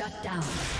Shut down.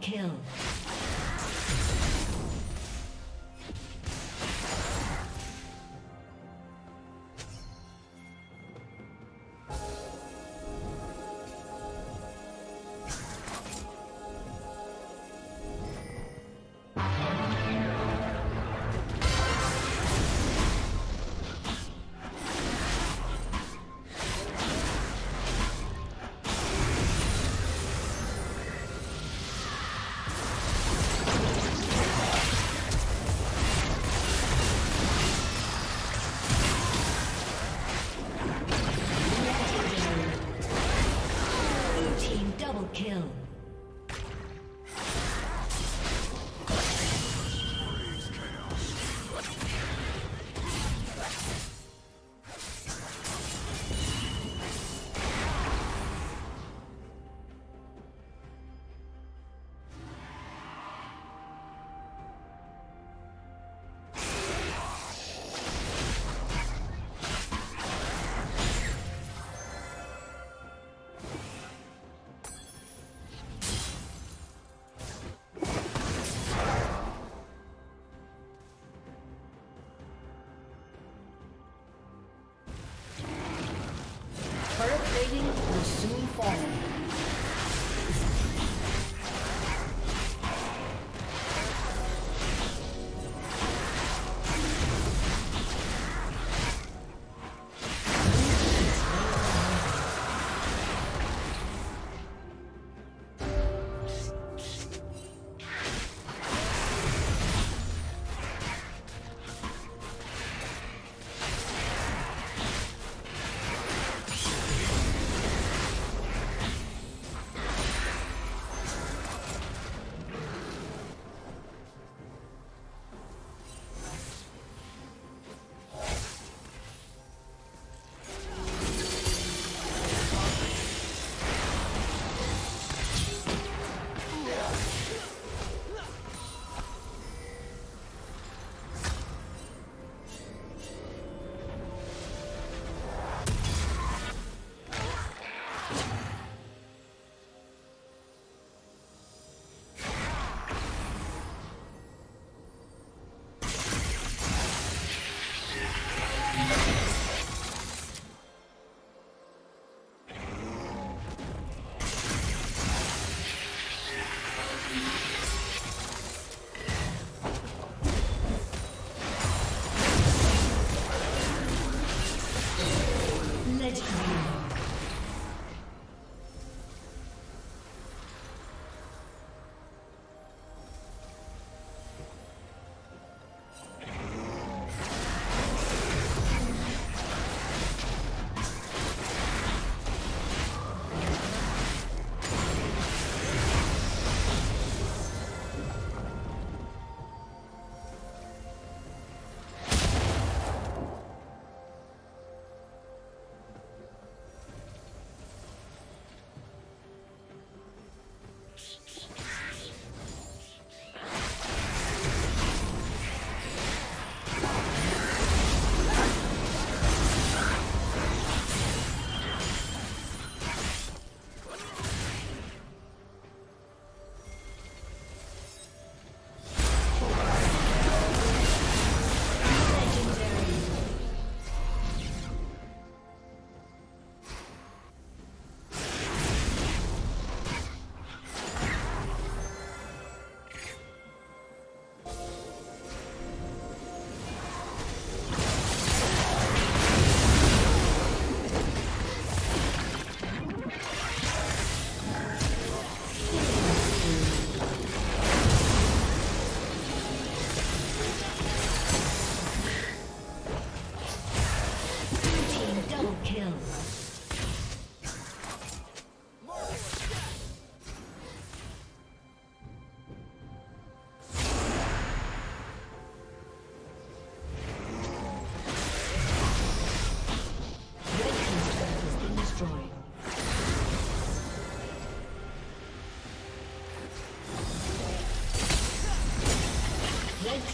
Kill.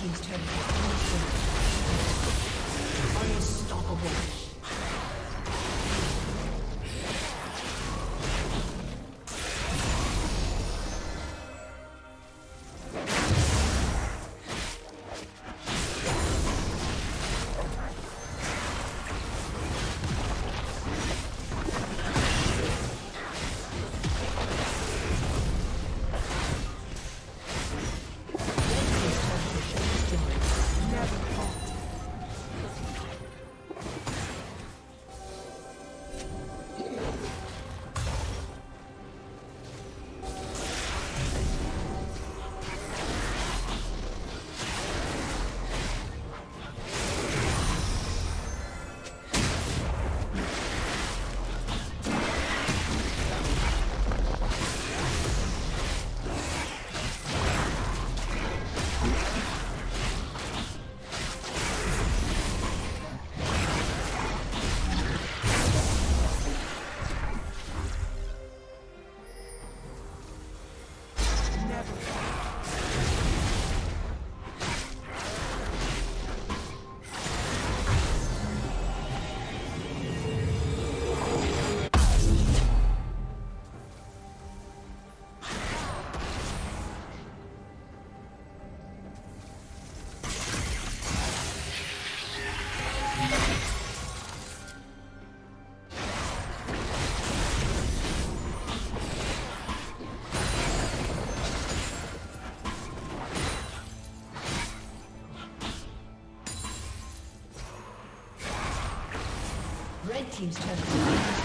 Team's turret has